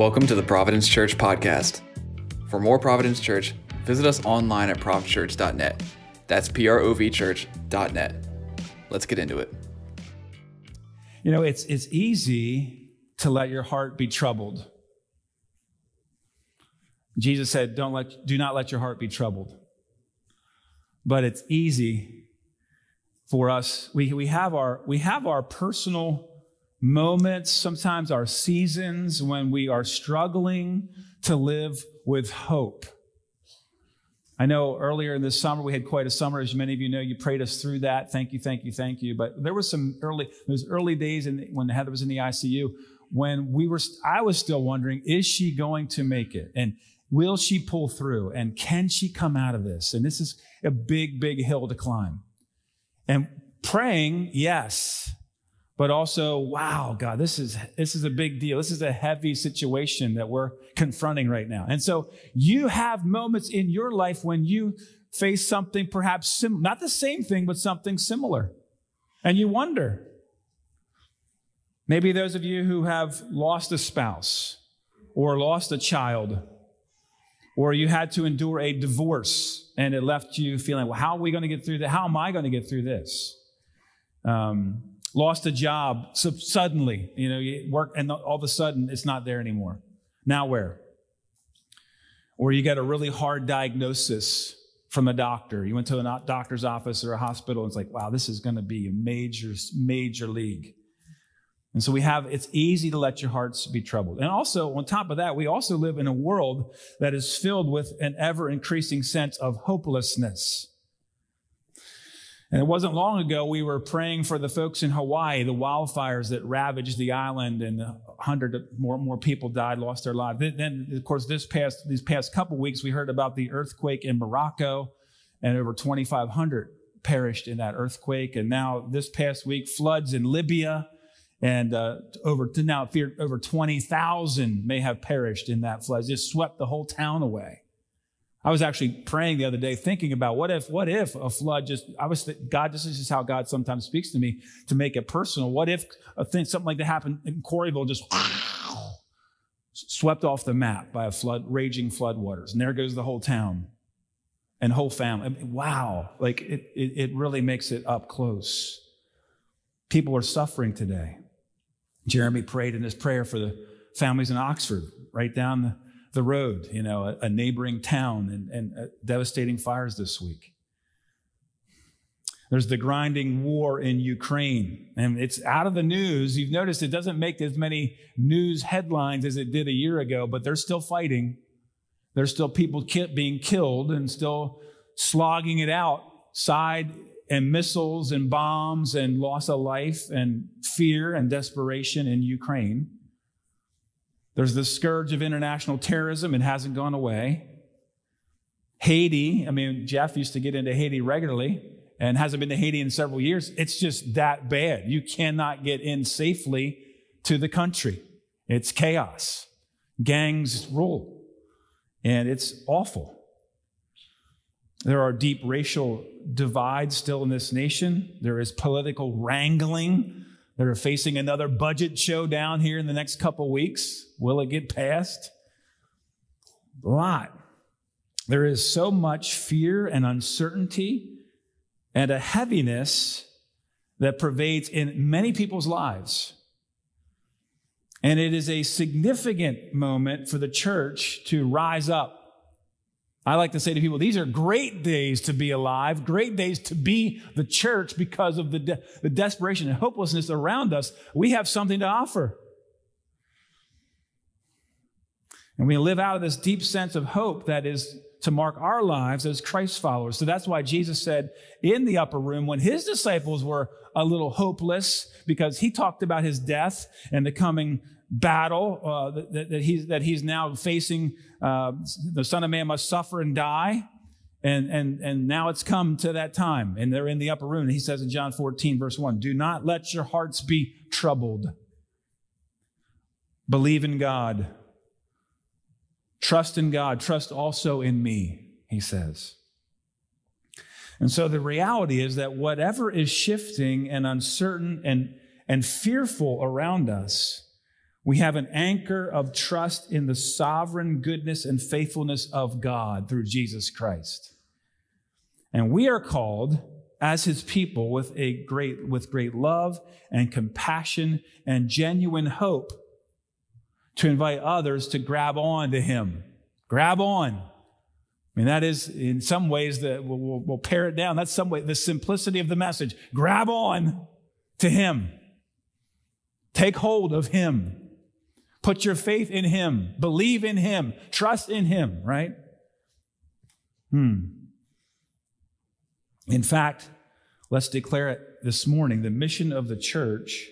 Welcome to the Providence Church podcast. For more Providence Church, visit us online at provchurch.net. That's P R O V church.net. Let's get into it. You know, it's, it's easy to let your heart be troubled. Jesus said, Don't let, do not let your heart be troubled. But it's easy for us. We, we, have our, we have our personal moments, sometimes our seasons when we are struggling to live with hope. I know earlier in this summer we had quite a summer, as many of you know. You prayed us through that. Thank you, thank you, thank you. But there was some early, those early days in, when Heather was in the ICU, when we were, I was still wondering, is she going to make it? And will she pull through? And can she come out of this? And this is a big, big hill to climb. And praying, yes, but also, wow, God, this is, this is a big deal. This is a heavy situation that we're confronting right now. And so you have moments in your life when you face something perhaps sim- not the same thing, but something similar. And you wonder. Maybe those of you who have lost a spouse or lost a child or you had to endure a divorce and it left you feeling, well, how are we going to get through that? How am I going to get through this? Um, lost a job so suddenly, you know, you work and all of a sudden it's not there anymore. Now where? Or you get a really hard diagnosis from a doctor. You went to a doctor's office or a hospital and it's like, wow, this is going to be a major, major league. And so we have, it's easy to let your hearts be troubled. And also, on top of that, we also live in a world that is filled with an ever increasing sense of hopelessness. And it wasn't long ago we were praying for the folks in Hawaii, the wildfires that ravaged the island, and a hundred more more people died, lost their lives. Then, of course, this past these past couple weeks we heard about the earthquake in Morocco, and over 2,500 perished in that earthquake. And now this past week, floods in Libya, and uh, over now over 20,000 may have perished in that flood. It just swept the whole town away. I was actually praying the other day, thinking about what if, what if a flood just, I was, th- God, this is how God sometimes speaks to me to make it personal. What if a thing, something like that happened in Quarryville just swept off the map by a flood, raging flood waters. And there goes the whole town and whole family. I mean, wow. Like it, it, it really makes it up close. People are suffering today. Jeremy prayed in his prayer for the families in Oxford, right down the, the road, you know, a, a neighboring town and, and uh, devastating fires this week. There's the grinding war in Ukraine, and it's out of the news. You've noticed it doesn't make as many news headlines as it did a year ago, but they're still fighting. There's still people ki- being killed and still slogging it out, side and missiles and bombs and loss of life and fear and desperation in Ukraine. There's the scourge of international terrorism. It hasn't gone away. Haiti, I mean, Jeff used to get into Haiti regularly and hasn't been to Haiti in several years. It's just that bad. You cannot get in safely to the country. It's chaos. Gangs rule. And it's awful. There are deep racial divides still in this nation. There is political wrangling that are facing another budget showdown here in the next couple weeks. Will it get passed? A lot. There is so much fear and uncertainty and a heaviness that pervades in many people's lives. And it is a significant moment for the church to rise up I like to say to people, these are great days to be alive, great days to be the church because of the, de- the desperation and hopelessness around us. We have something to offer. And we live out of this deep sense of hope that is to mark our lives as Christ followers. So that's why Jesus said in the upper room when his disciples were a little hopeless because he talked about his death and the coming battle uh, that, that, he's, that he's now facing. Uh, the Son of Man must suffer and die. And, and, and now it's come to that time, and they're in the upper room. And he says in John 14, verse 1 Do not let your hearts be troubled. Believe in God. Trust in God. Trust also in me, he says. And so the reality is that whatever is shifting and uncertain and, and fearful around us, We have an anchor of trust in the sovereign goodness and faithfulness of God through Jesus Christ. And we are called as his people with a great, with great love and compassion and genuine hope to invite others to grab on to him. Grab on. I mean, that is in some ways that we'll, we'll, we'll pare it down. That's some way, the simplicity of the message. Grab on to him. Take hold of him. Put your faith in him. Believe in him. Trust in him, right? Hmm. In fact, let's declare it this morning. The mission of the church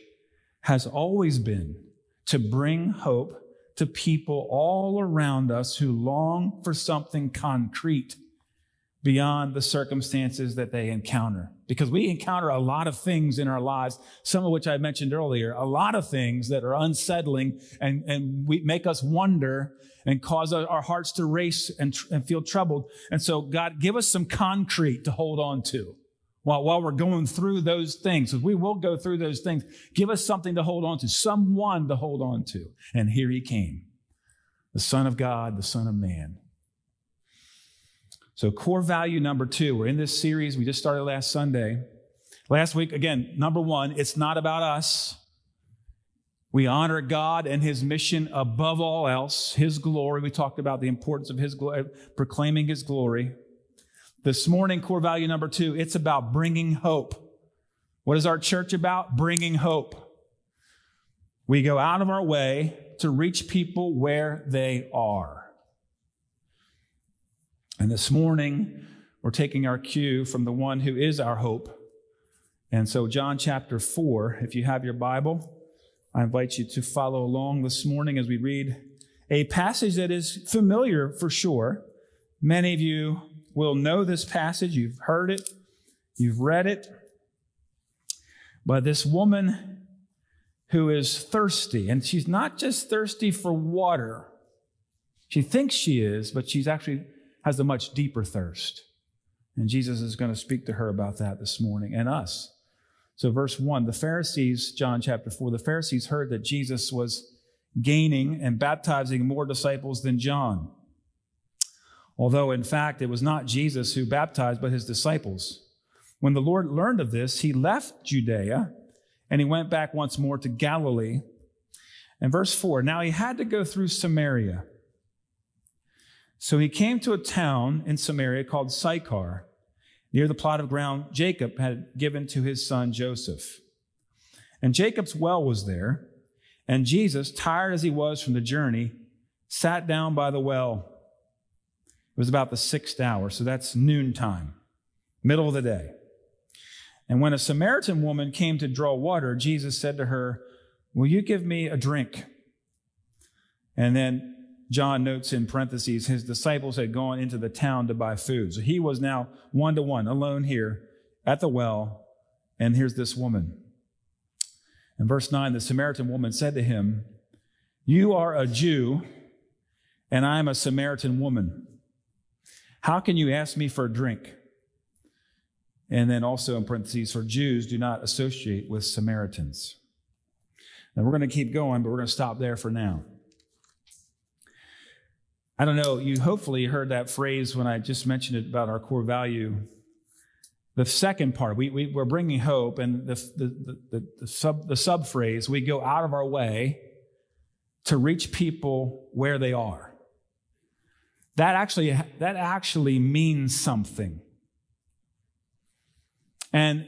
has always been to bring hope to people all around us who long for something concrete beyond the circumstances that they encounter. Because we encounter a lot of things in our lives, some of which I mentioned earlier, a lot of things that are unsettling and, and we make us wonder and cause our hearts to race and, and feel troubled. And so God, give us some concrete to hold on to while, while we're going through those things. Because we will go through those things. Give us something to hold on to, someone to hold on to. And here he came. The Son of God, the Son of Man. So, core value number two, we're in this series. We just started last Sunday. Last week, again, number one, it's not about us. We honor God and His mission above all else, His glory. We talked about the importance of His glory, proclaiming His glory. This morning, core value number two, it's about bringing hope. What is our church about? Bringing hope. We go out of our way to reach people where they are. And this morning, we're taking our cue from the one who is our hope. And so, John chapter 4, if you have your Bible, I invite you to follow along this morning as we read a passage that is familiar for sure. Many of you will know this passage. You've heard it, you've read it. But this woman who is thirsty, and she's not just thirsty for water. She thinks she is, but she's actually has a much deeper thirst. And Jesus is going to speak to her about that this morning and us. So, verse 1 the Pharisees, John chapter 4, the Pharisees heard that Jesus was gaining and baptizing more disciples than John. Although, in fact, it was not Jesus who baptized, but his disciples. When the Lord learned of this, he left Judea and he went back once more to Galilee. And verse 4 Now he had to go through Samaria. So he came to a town in Samaria called Sychar near the plot of ground Jacob had given to his son Joseph. And Jacob's well was there, and Jesus, tired as he was from the journey, sat down by the well. It was about the sixth hour, so that's noontime, middle of the day. And when a Samaritan woman came to draw water, Jesus said to her, Will you give me a drink? And then John notes in parentheses, his disciples had gone into the town to buy food. So he was now one to one, alone here at the well. And here's this woman. In verse 9, the Samaritan woman said to him, You are a Jew, and I am a Samaritan woman. How can you ask me for a drink? And then also in parentheses, for Jews do not associate with Samaritans. Now we're going to keep going, but we're going to stop there for now. I don't know, you hopefully heard that phrase when I just mentioned it about our core value. The second part, we, we, are bringing hope, and the, the, the, the, sub, the phrase, we go out of our way to reach people where they are. That actually, that actually means something. And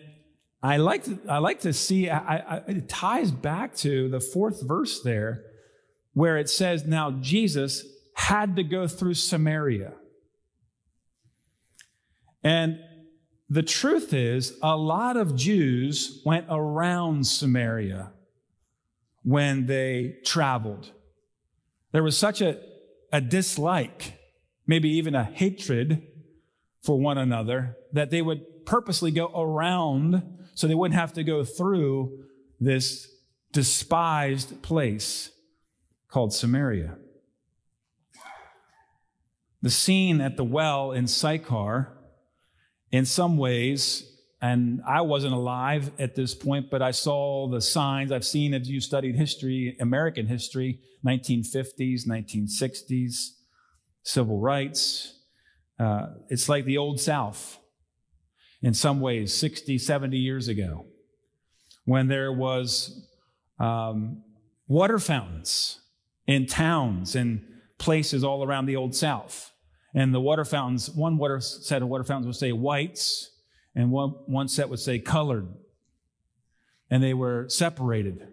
I like to, I like to see, I, I, it ties back to the fourth verse there, where it says, Now Jesus had to go through Samaria. And the truth is, a lot of Jews went around Samaria when they traveled. There was such a, a dislike, maybe even a hatred for one another, that they would purposely go around so they wouldn't have to go through this despised place called Samaria. The scene at the well in Sychar, in some ways, And I wasn't alive at this point, but I saw the signs I've seen as you studied history, American history, 1950s, 1960s, civil rights. Uh, it's like the old South in some ways, 60, 70 years ago, when there was um, water fountains in towns and places all around the old South. And the water fountains, one water set of water fountains would say whites, and one, one set would say colored. And they were separated.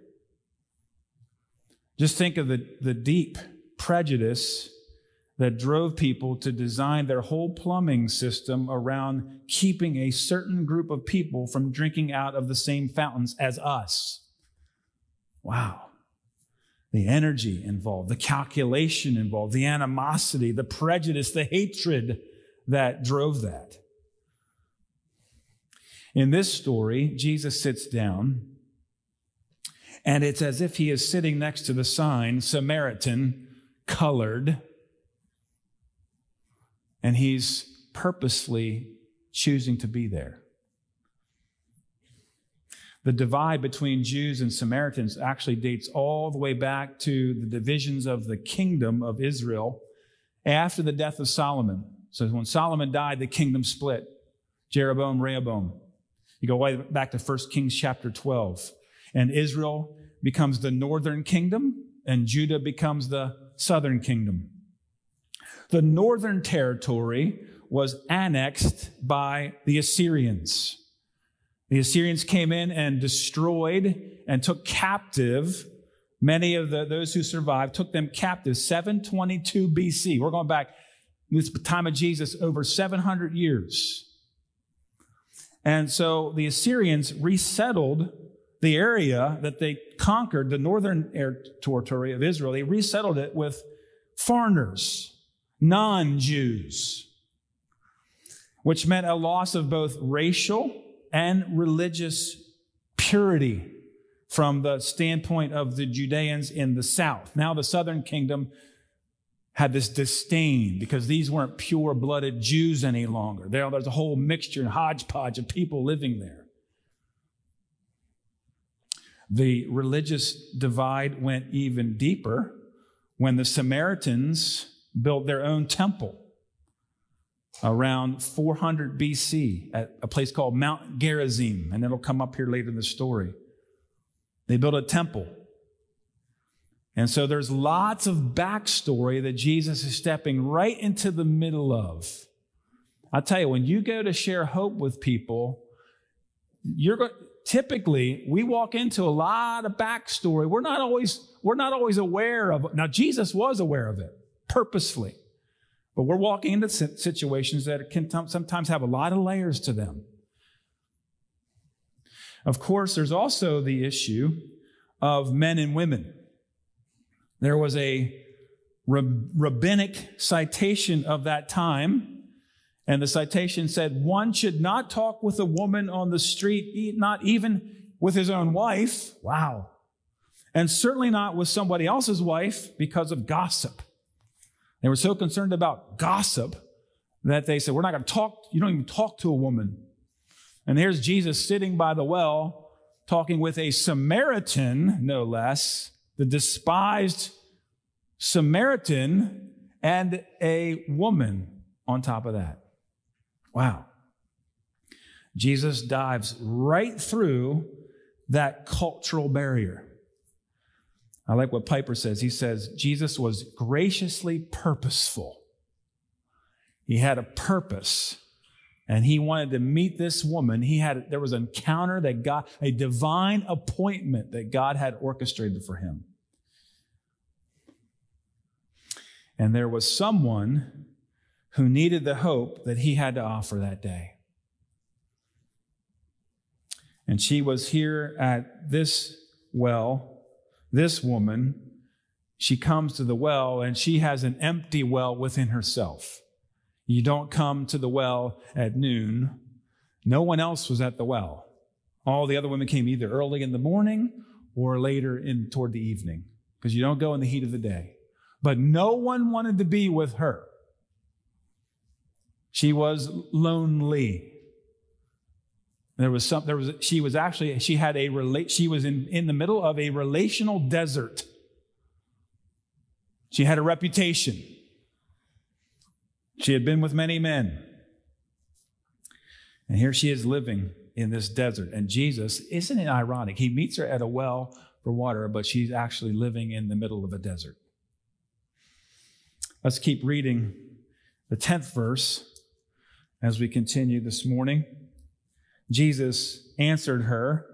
Just think of the, the deep prejudice that drove people to design their whole plumbing system around keeping a certain group of people from drinking out of the same fountains as us. Wow. The energy involved, the calculation involved, the animosity, the prejudice, the hatred that drove that. In this story, Jesus sits down, and it's as if he is sitting next to the sign, Samaritan, colored, and he's purposely choosing to be there. The divide between Jews and Samaritans actually dates all the way back to the divisions of the kingdom of Israel after the death of Solomon. So when Solomon died, the kingdom split. Jeroboam, Rehoboam. You go way back to 1 Kings chapter 12. And Israel becomes the northern kingdom, and Judah becomes the southern kingdom. The northern territory was annexed by the Assyrians. The Assyrians came in and destroyed and took captive many of the, those who survived, took them captive 722 BC. We're going back this time of Jesus over 700 years. And so the Assyrians resettled the area that they conquered, the northern territory of Israel. They resettled it with foreigners non Jews, which meant a loss of both racial and religious purity from the standpoint of the Judeans in the south. Now, the southern kingdom had this disdain because these weren't pure blooded Jews any longer. There, there's a whole mixture and hodgepodge of people living there. The religious divide went even deeper when the Samaritans built their own temple around 400 BC at a place called Mount Gerizim, and it'll come up here later in the story. They built a temple. And so there's lots of backstory that Jesus is stepping right into the middle of. I tell you, when you go to share hope with people, you're going typically we walk into a lot of backstory. We're not always we're not always aware of. Now Jesus was aware of it purposefully. But we're walking into situations that can sometimes have a lot of layers to them. Of course, there's also the issue of men and women. There was a rabbinic citation of that time, and the citation said one should not talk with a woman on the street, not even with his own wife. Wow. And certainly not with somebody else's wife because of gossip. They were so concerned about gossip that they said, We're not going to talk, you don't even talk to a woman. And here's Jesus sitting by the well, talking with a Samaritan, no less, the despised Samaritan, and a woman on top of that. Wow. Jesus dives right through that cultural barrier. I like what Piper says. He says, Jesus was graciously purposeful. He had a purpose and he wanted to meet this woman. He had, there was an encounter that God, a divine appointment that God had orchestrated for him. And there was someone who needed the hope that he had to offer that day. And she was here at this well this woman, she comes to the well and she has an empty well within herself. You don't come to the well at noon. No one else was at the well. All the other women came either early in the morning or later in toward the evening because you don't go in the heat of the day. But no one wanted to be with her. She was lonely. There was some, there was, she was actually, she had a relate, she was in, in the middle of a relational desert. She had a reputation. She had been with many men. And here she is living in this desert. And Jesus, isn't it ironic? He meets her at a well for water, but she's actually living in the middle of a desert. Let's keep reading the 10th verse as we continue this morning. Jesus answered her,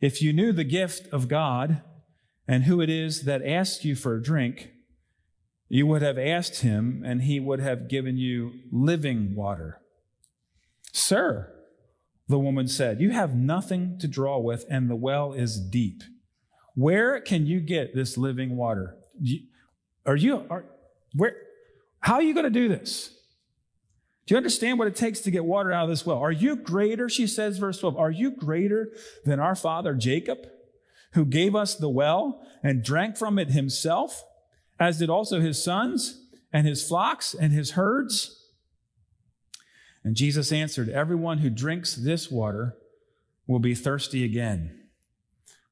If you knew the gift of God and who it is that asks you for a drink, you would have asked him, and he would have given you living water. Sir, the woman said, You have nothing to draw with, and the well is deep. Where can you get this living water? Are you, are, where, how are you going to do this? Do you understand what it takes to get water out of this well? Are you greater, she says, verse 12, are you greater than our father Jacob, who gave us the well and drank from it himself, as did also his sons and his flocks and his herds? And Jesus answered, Everyone who drinks this water will be thirsty again.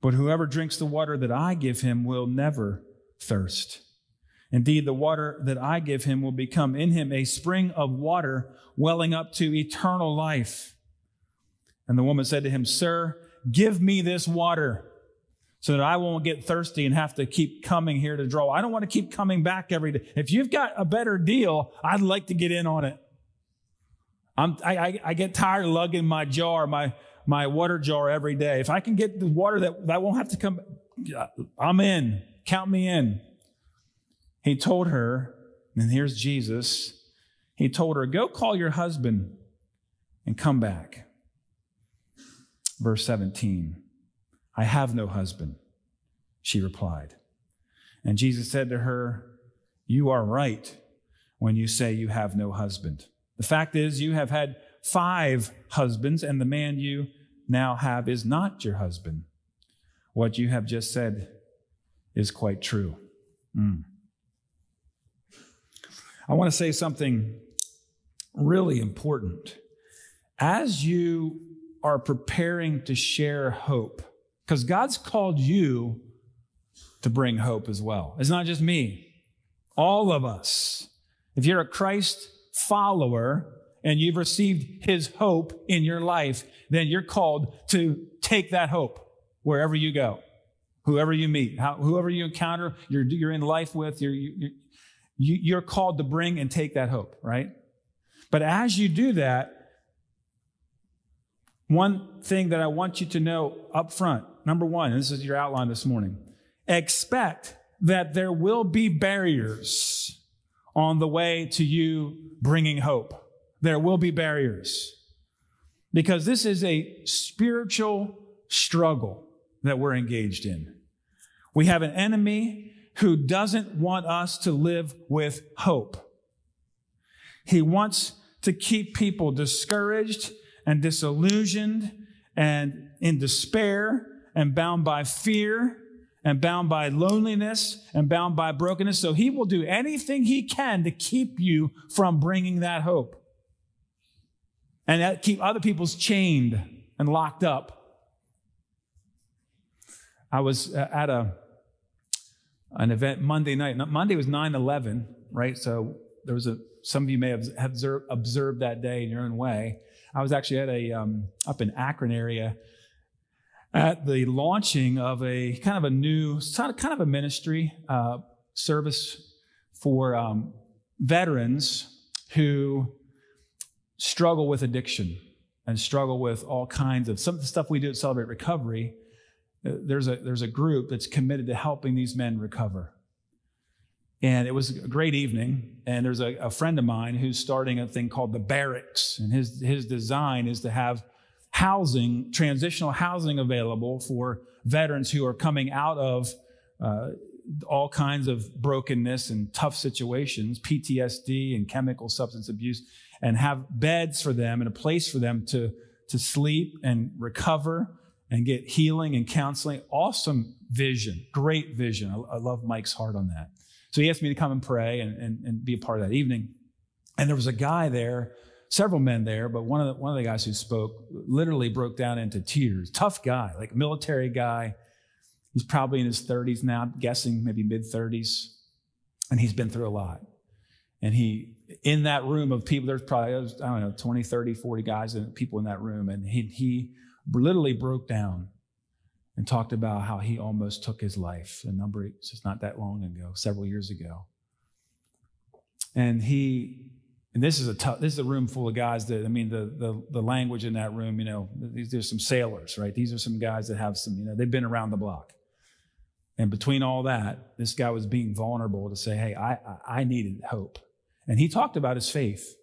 But whoever drinks the water that I give him will never thirst. Indeed, the water that I give him will become in him a spring of water welling up to eternal life. And the woman said to him, Sir, give me this water so that I won't get thirsty and have to keep coming here to draw. I don't want to keep coming back every day. If you've got a better deal, I'd like to get in on it. I'm, I, I get tired of lugging my jar, my, my water jar every day. If I can get the water that, that won't have to come, I'm in. Count me in. He told her, and here's Jesus. He told her, Go call your husband and come back. Verse 17 I have no husband, she replied. And Jesus said to her, You are right when you say you have no husband. The fact is, you have had five husbands, and the man you now have is not your husband. What you have just said is quite true. Mm. I want to say something really important. As you are preparing to share hope, because God's called you to bring hope as well. It's not just me, all of us. If you're a Christ follower and you've received his hope in your life, then you're called to take that hope wherever you go, whoever you meet, how, whoever you encounter, you're, you're in life with, you're, you're, you're called to bring and take that hope, right? But as you do that, one thing that I want you to know up front, number one, this is your outline this morning, expect that there will be barriers on the way to you bringing hope. There will be barriers because this is a spiritual struggle that we're engaged in. We have an enemy who doesn't want us to live with hope. He wants to keep people discouraged and disillusioned and in despair and bound by fear and bound by loneliness and bound by brokenness. So he will do anything he can to keep you from bringing that hope and that keep other people's chained and locked up. I was uh, at a an event Monday night. Monday was 9/11, right? So there was a some of you may have observed, observed that day in your own way. I was actually at a um, up in Akron area at the launching of a kind of a new, kind of a ministry uh, service for um, veterans who struggle with addiction and struggle with all kinds of some of the stuff we do at Celebrate Recovery. There's a there's a group that's committed to helping these men recover. And it was a great evening. And there's a, a friend of mine who's starting a thing called the Barracks. And his, his design is to have housing, transitional housing available for veterans who are coming out of uh, all kinds of brokenness and tough situations, PTSD and chemical substance abuse, and have beds for them and a place for them to, to sleep and recover and get healing and counseling. Awesome vision, great vision. I, I love Mike's heart on that. So he asked me to come and pray and, and, and be a part of that evening. And there was a guy there several men there, but one of the, one of the guys who spoke literally broke down into tears. Tough guy, like military guy. He's probably in his 30s now, I'm guessing maybe mid 30s, and he's been through a lot. And he, in that room of people, there's probably, I don't know, 20, 30, 40 guys and people in that room, and he, he literally broke down and talked about how he almost took his life a number, it's not that long ago, several years ago. And he, and this is a tough, this is a room full of guys that, I mean, the, the, the language in that room, you know, these, there's some sailors, right? These are some guys that have some, you know, they've been around the block. And between all that, this guy was being vulnerable to say, hey, I, I needed hope. And he talked about his faith.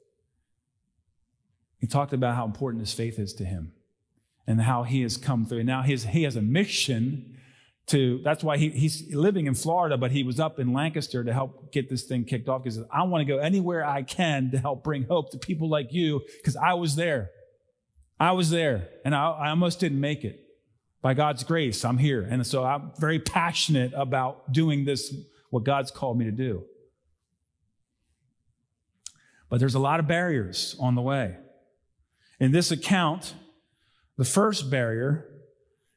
He talked about how important his faith is to him and how he has come through. Now he has a mission to, that's why he, he's living in Florida, but he was up in Lancaster to help get this thing kicked off because I want to go anywhere I can to help bring hope to people like you because I was there. I was there and I, I almost didn't make it. By God's grace, I'm here. And so I'm very passionate about doing this, what God's called me to do. But there's a lot of barriers on the way. In this account, the first barrier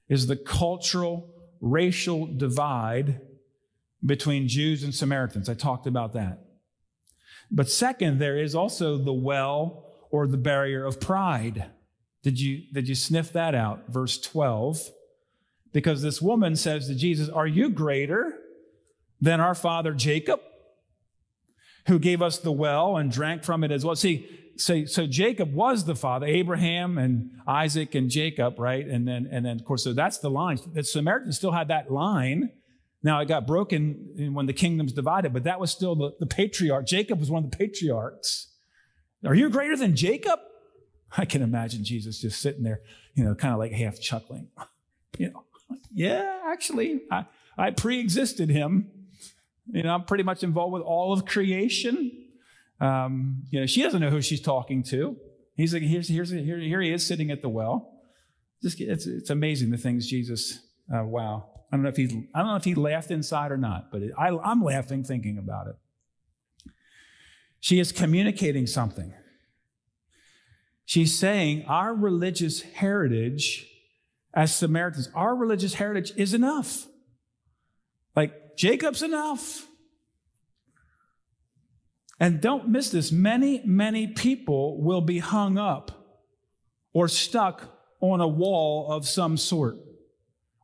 is the cultural, racial divide between Jews and Samaritans. I talked about that. But second, there is also the well or the barrier of pride. Did you, did you sniff that out? Verse 12. Because this woman says to Jesus, Are you greater than our father Jacob, who gave us the well and drank from it as well? See, so, so Jacob was the father, Abraham and Isaac and Jacob, right? And then, and then, of course, so that's the line. The Samaritans still had that line. Now it got broken when the kingdoms divided, but that was still the, the patriarch. Jacob was one of the patriarchs. Are you greater than Jacob? I can imagine Jesus just sitting there, you know, kind of like half chuckling. You know, yeah, actually, I, I pre-existed him. You know, I'm pretty much involved with all of creation. Um, you know, she doesn't know who she's talking to. He's like, here's, here's, here, here he is sitting at the well. Just, it's, it's amazing the things Jesus, uh, wow. I don't know if he, I don't know if he laughed inside or not, but it, I, I'm laughing thinking about it. She is communicating something. She's saying our religious heritage as Samaritans, our religious heritage is enough. Like Jacob's enough. And don't miss this. Many, many people will be hung up or stuck on a wall of some sort.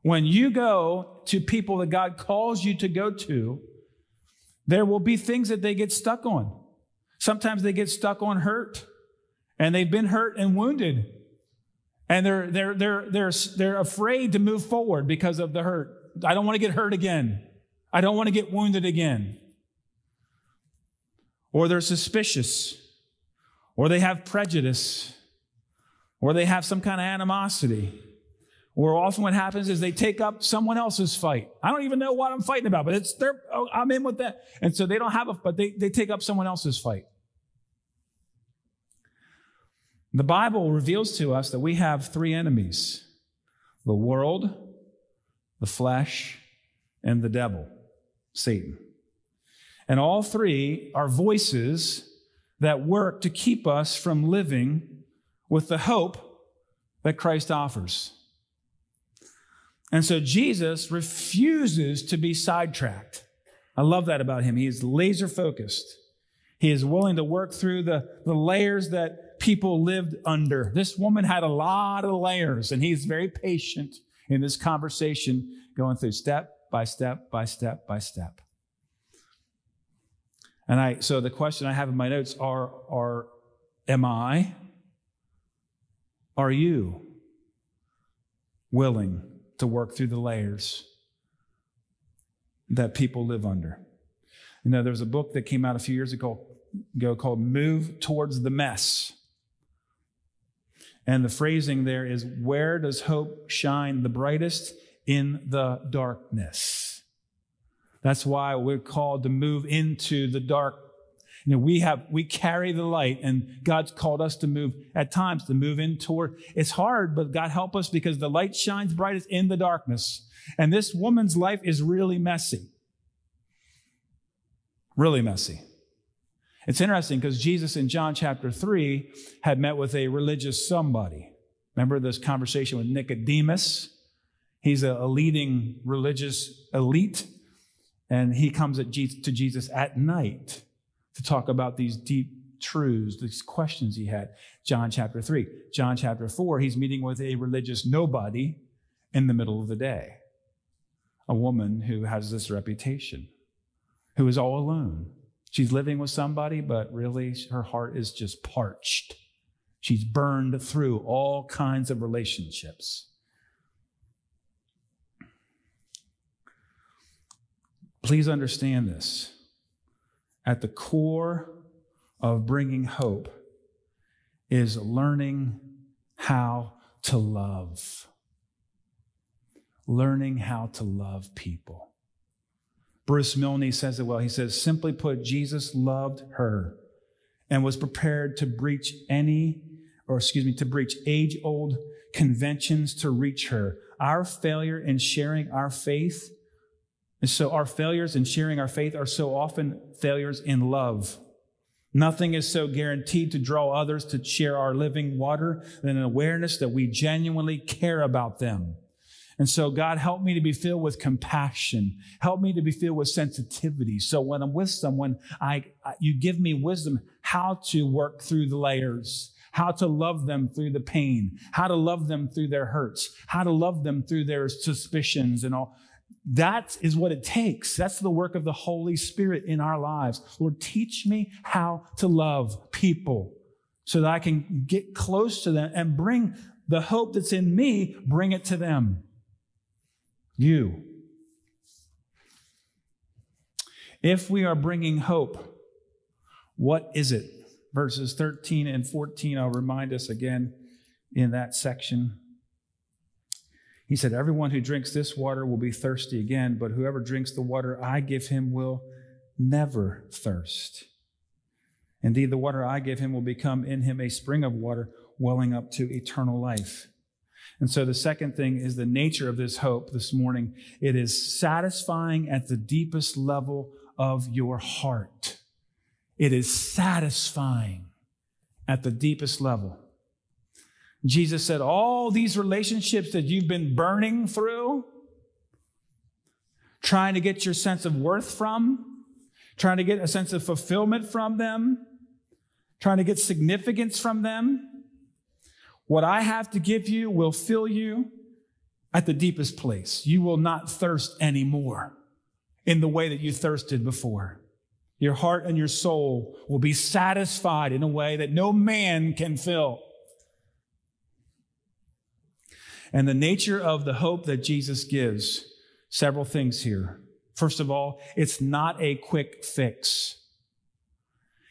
When you go to people that God calls you to go to, there will be things that they get stuck on. Sometimes they get stuck on hurt and they've been hurt and wounded. And they're, they're, they're, they're, they're afraid to move forward because of the hurt. I don't want to get hurt again. I don't want to get wounded again or they're suspicious, or they have prejudice, or they have some kind of animosity. Or often what happens is they take up someone else's fight. I don't even know what I'm fighting about, but it's oh, I'm in with that. And so they don't have a, but they, they take up someone else's fight. The Bible reveals to us that we have three enemies the world, the flesh, and the devil, Satan. And all three are voices that work to keep us from living with the hope that Christ offers. And so Jesus refuses to be sidetracked. I love that about him. He is laser focused. He is willing to work through the, the layers that people lived under. This woman had a lot of layers, and he's very patient in this conversation, going through step by step by step by step. And I, so the question I have in my notes are, are, am I, are you willing to work through the layers that people live under? You know, there was a book that came out a few years ago, ago called Move Towards the Mess. And the phrasing there is, where does hope shine the brightest? In the darkness. That's why we're called to move into the dark. You know, we have, we carry the light and God's called us to move at times to move in toward. It's hard, but God help us because the light shines brightest in the darkness. And this woman's life is really messy. Really messy. It's interesting because Jesus in John chapter 3 had met with a religious somebody. Remember this conversation with Nicodemus? He's a, a leading religious elite, and he comes to Jesus at night to talk about these deep truths, these questions he had. John chapter 3. John chapter 4, he's meeting with a religious nobody in the middle of the day. A woman who has this reputation, who is all alone. She's living with somebody, but really her heart is just parched. She's burned through all kinds of relationships. Please understand this. At the core of bringing hope is learning how to love. Learning how to love people. Bruce Milne says it well. He says, simply put, Jesus loved her and was prepared to breach any, or excuse me, to breach age old conventions to reach her. Our failure in sharing our faith, and so our failures in sharing our faith are so often failures in love. Nothing is so guaranteed to draw others to share our living water than an awareness that we genuinely care about them. And so, God, help me to be filled with compassion. Help me to be filled with sensitivity. So when I'm with someone, I, I, you give me wisdom how to work through the layers, how to love them through the pain, how to love them through their hurts, how to love them through their suspicions and all. That is what it takes. That's the work of the Holy Spirit in our lives. Lord, teach me how to love people so that I can get close to them and bring the hope that's in me, bring it to them. You. If we are bringing hope, what is it? Verses 13 and 14, I'll remind us again in that section. He said, Everyone who drinks this water will be thirsty again, but whoever drinks the water I give him will never thirst. Indeed, the water I give him will become in him a spring of water welling up to eternal life. And so the second thing is the nature of this hope this morning. It is satisfying at the deepest level of your heart. It is satisfying at the deepest level. Jesus said, All these relationships that you've been burning through, trying to get your sense of worth from, trying to get a sense of fulfillment from them, trying to get significance from them, what I have to give you will fill you at the deepest place. You will not thirst anymore in the way that you thirsted before. Your heart and your soul will be satisfied in a way that no man can fill. And the nature of the hope that Jesus gives, several things here. First of all, it's not a quick fix.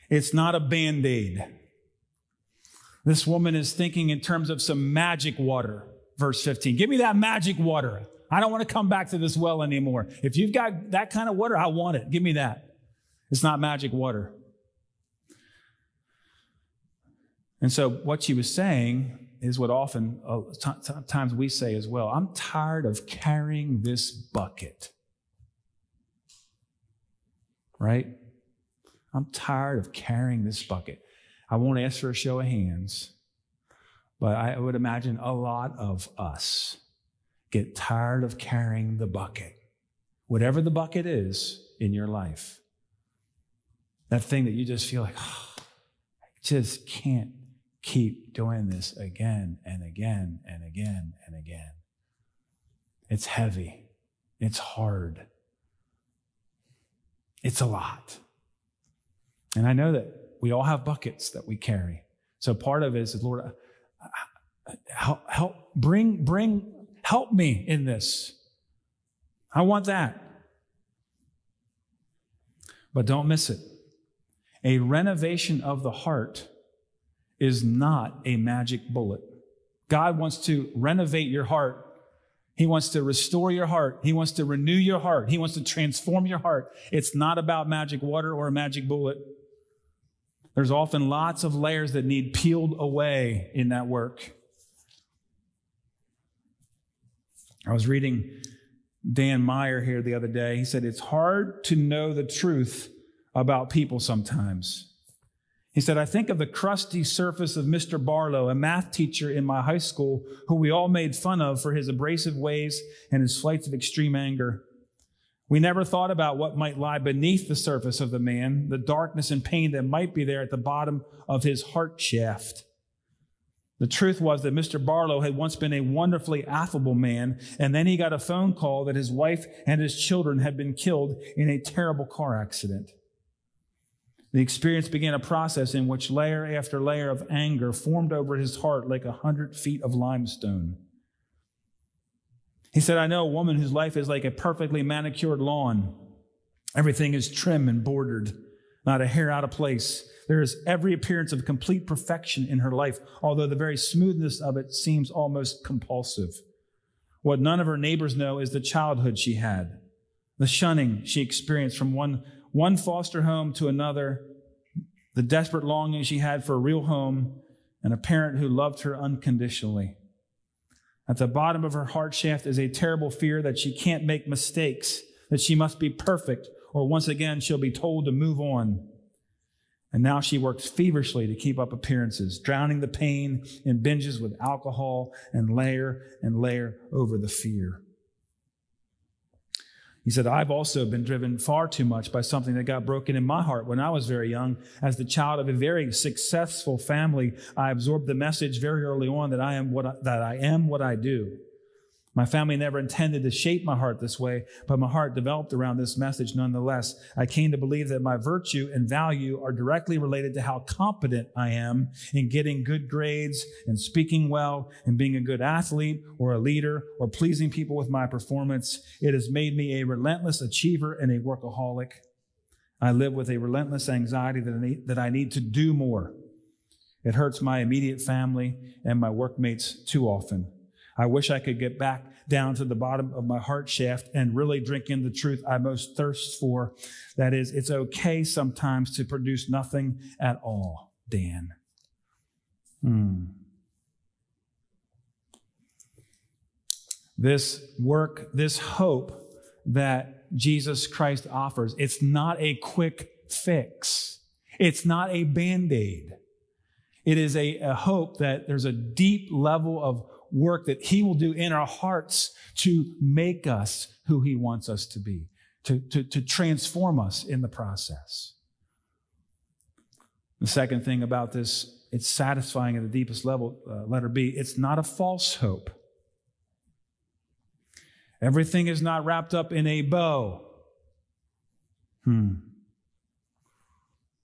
It's not a band aid. This woman is thinking in terms of some magic water. Verse 15. Give me that magic water. I don't want to come back to this well anymore. If you've got that kind of water, I want it. Give me that. It's not magic water. And so, what she was saying is what often uh, t- t- times we say as well. I'm tired of carrying this bucket. Right? I'm tired of carrying this bucket. I won't ask for a show of hands, but I would imagine a lot of us get tired of carrying the bucket. Whatever the bucket is in your life, that thing that you just feel like, oh, I just can't keep doing this again and again and again and again. It's heavy. It's hard. It's a lot. And I know that we all have buckets that we carry. So part of it is, Lord, help, help, bring, bring, help me in this. I want that. But don't miss it. A renovation of the heart is not a magic bullet. God wants to renovate your heart. He wants to restore your heart. He wants to renew your heart. He wants to transform your heart. It's not about magic water or a magic bullet. There's often lots of layers that need peeled away in that work. I was reading Dan Meyer here the other day. He said, It's hard to know the truth about people sometimes. He said, I think of the crusty surface of Mr. Barlow, a math teacher in my high school who we all made fun of for his abrasive ways and his flights of extreme anger. We never thought about what might lie beneath the surface of the man, the darkness and pain that might be there at the bottom of his heart shaft. The truth was that Mr. Barlow had once been a wonderfully affable man, and then he got a phone call that his wife and his children had been killed in a terrible car accident. The experience began a process in which layer after layer of anger formed over his heart like a hundred feet of limestone. He said, I know a woman whose life is like a perfectly manicured lawn. Everything is trim and bordered, not a hair out of place. There is every appearance of complete perfection in her life, although the very smoothness of it seems almost compulsive. What none of her neighbors know is the childhood she had, the shunning she experienced from one one foster home to another, the desperate longing she had for a real home, and a parent who loved her unconditionally. At the bottom of her heart shaft is a terrible fear that she can't make mistakes, that she must be perfect, or once again she'll be told to move on. And now she works feverishly to keep up appearances, drowning the pain in binges with alcohol and layer and layer over the fear. He said, I've also been driven far too much by something that got broken in my heart when I was very young. As the child of a very successful family, I absorbed the message very early on that I am what I, that I am what I do. My family never intended to shape my heart this way, but my heart developed around this message nonetheless. I came to believe that my virtue and value are directly related to how competent I am in getting good grades and speaking well and being a good athlete or a leader or pleasing people with my performance. It has made me a relentless achiever and a workaholic. I live with a relentless anxiety that I need, that I need to do more. It hurts my immediate family and my workmates too often. I wish I could get back down to the bottom of my heart shaft and really drink in the truth I most thirst for. That is, it's okay sometimes to produce nothing at all, Dan. Hmm. This work, this hope that Jesus Christ offers, it's not a quick fix. It's not a band aid. It is a, a hope that there's a deep level of work that He will do in our hearts to make us who He wants us to be, to, to, to transform us in the process. The second thing about this, it's satisfying at the deepest level, uh, letter B, it's not a false hope. Everything is not wrapped up in a bow. Hmm.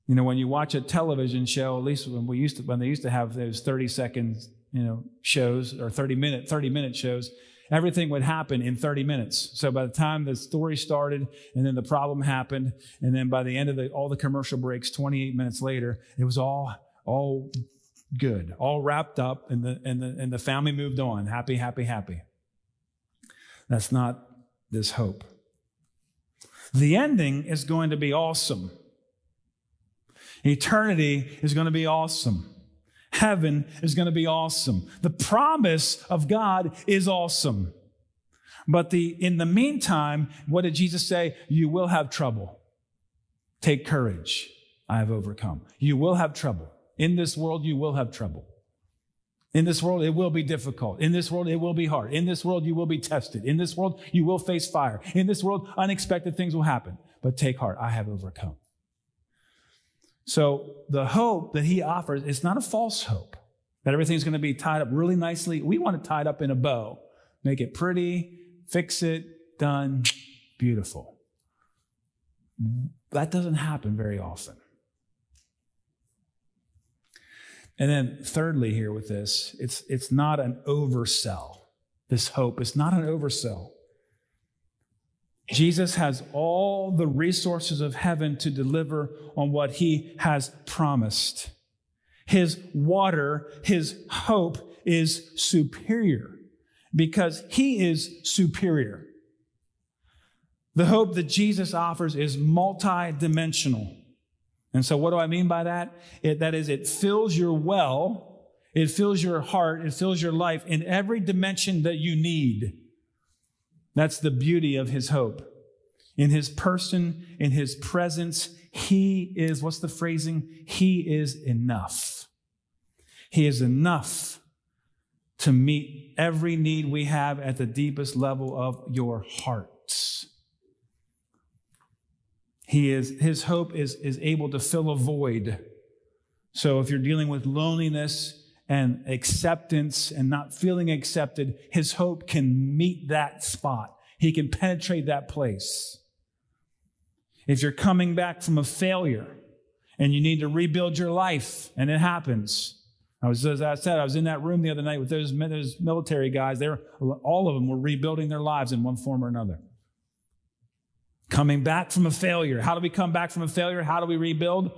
You know, when you watch a television show, at least when we used to, when they used to have those 30 seconds you know, shows or 30 minute, 30 minute shows, everything would happen in 30 minutes. So by the time the story started and then the problem happened, and then by the end of the, all the commercial breaks, 28 minutes later, it was all, all good, all wrapped up and the, and the, and the family moved on. Happy, happy, happy. That's not this hope. The ending is going to be awesome. Eternity is going to be awesome. Heaven is going to be awesome. The promise of God is awesome. But the, in the meantime, what did Jesus say? You will have trouble. Take courage. I have overcome. You will have trouble. In this world, you will have trouble. In this world, it will be difficult. In this world, it will be hard. In this world, you will be tested. In this world, you will face fire. In this world, unexpected things will happen. But take heart. I have overcome. So the hope that he offers is not a false hope that everything's going to be tied up really nicely. We want it tied up in a bow, make it pretty, fix it, done, beautiful. That doesn't happen very often. And then thirdly here with this, it's, it's not an oversell. This hope is not an oversell. Jesus has all the resources of heaven to deliver on what he has promised. His water, his hope is superior because he is superior. The hope that Jesus offers is multidimensional. And so what do I mean by that? It, that is, it fills your well, it fills your heart, it fills your life in every dimension that you need. That's the beauty of his hope. In his person, in his presence, he is, what's the phrasing? He is enough. He is enough to meet every need we have at the deepest level of your hearts. He is, his hope is, is able to fill a void. So if you're dealing with loneliness and acceptance and not feeling accepted, his hope can meet that spot. He can penetrate that place. If you're coming back from a failure and you need to rebuild your life, and it happens. I was, as I said, I was in that room the other night with those, those military guys. They were, all of them were rebuilding their lives in one form or another. Coming back from a failure. How do we come back from a failure? How do we rebuild?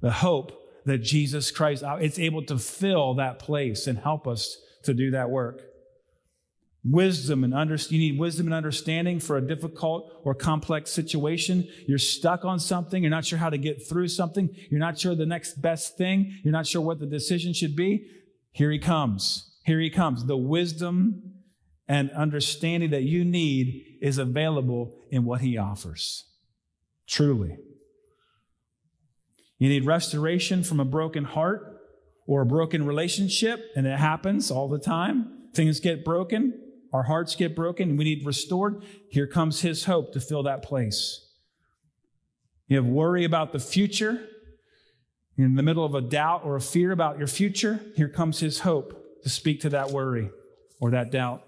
The hope that Jesus Christ uh, is able to fill that place and help us to do that work. Wisdom and under, you need wisdom and understanding for a difficult or complex situation. You're stuck on something. You're not sure how to get through something. You're not sure the next best thing. You're not sure what the decision should be. Here he comes. Here he comes. The wisdom and understanding that you need is available in what he offers. Truly. You need restoration from a broken heart or a broken relationship, and it happens all the time. Things get broken, our hearts get broken, and we need restored. Here comes His hope to fill that place. You have worry about the future. In the middle of a doubt or a fear about your future. Here comes His hope to speak to that worry or that doubt.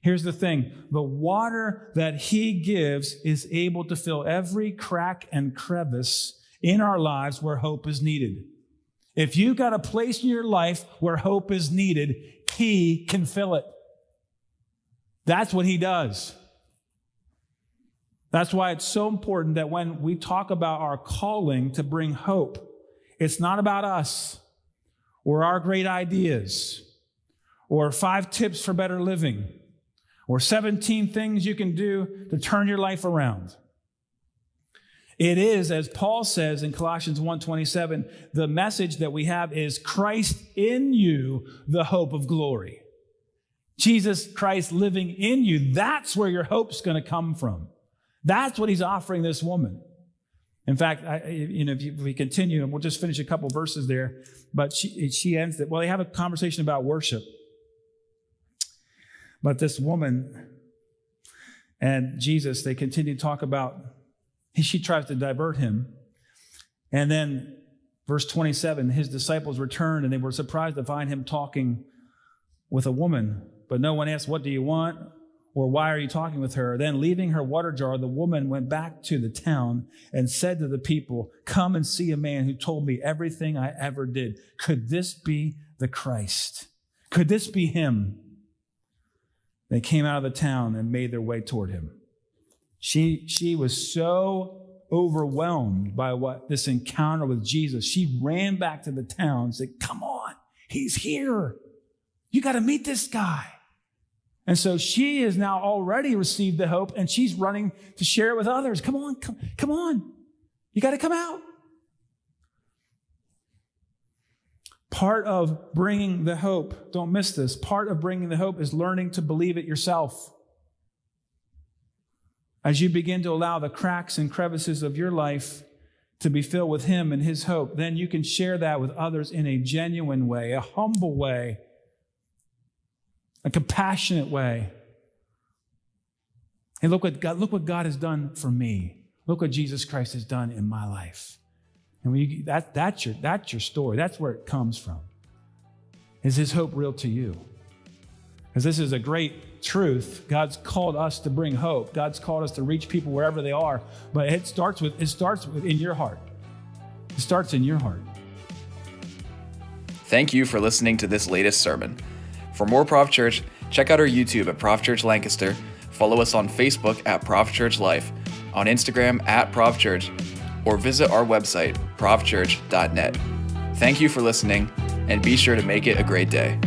Here's the thing the water that He gives is able to fill every crack and crevice in our lives where hope is needed. If you've got a place in your life where hope is needed, He can fill it. That's what He does. That's why it's so important that when we talk about our calling to bring hope, it's not about us or our great ideas or five tips for better living or 17 things you can do to turn your life around. It is, as Paul says in Colossians 1.27, the message that we have is Christ in you, the hope of glory. Jesus Christ living in you. That's where your hope's going to come from. That's what he's offering this woman. In fact, I, you know, if, you, if, we continue, and we'll just finish a couple verses there, but she, she ends it. Well, they have a conversation about worship. But this woman and Jesus, they continue to talk about she tries to divert him. And then, verse 27 his disciples returned and they were surprised to find him talking with a woman. But no one asked, What do you want? or Why are you talking with her? Then, leaving her water jar, the woman went back to the town and said to the people, Come and see a man who told me everything I ever did. Could this be the Christ? Could this be him? They came out of the town and made their way toward him. She, she was so overwhelmed by what this encounter with Jesus. She ran back to the town and said, Come on, he's here. You got to meet this guy. And so she has now already received the hope and she's running to share it with others. Come on, come, come on. You got to come out. Part of bringing the hope, don't miss this, part of bringing the hope is learning to believe it yourself. As you begin to allow the cracks and crevices of your life to be filled with Him and His hope, then you can share that with others in a genuine way, a humble way, a compassionate way. Hey, look what God, look what God has done for me. Look what Jesus Christ has done in my life. And you, that, that's, your, that's your story. That's where it comes from. Is His hope real to you? Because this is a great truth. God's called us to bring hope. God's called us to reach people wherever they are. But it starts with it starts with in your heart. It starts in your heart. Thank you for listening to this latest sermon. For more Prov Church, check out our YouTube at Prov Church Lancaster, follow us on Facebook at Prov Church Life, on Instagram at Prov Church, or visit our website, provchurch.net. Thank you for listening, and be sure to make it a great day.